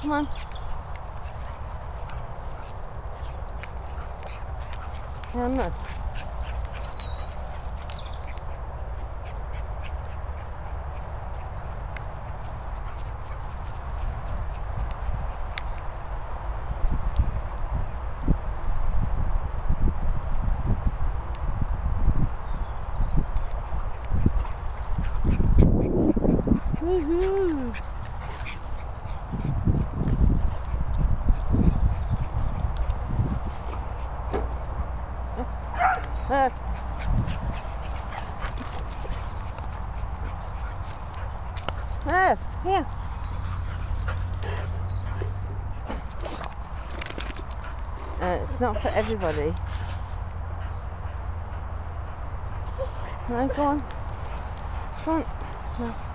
Come on. Yeah, no. Woohoo! Uh. Uh, here. Uh, it's not for everybody. No, go on. Go on. No.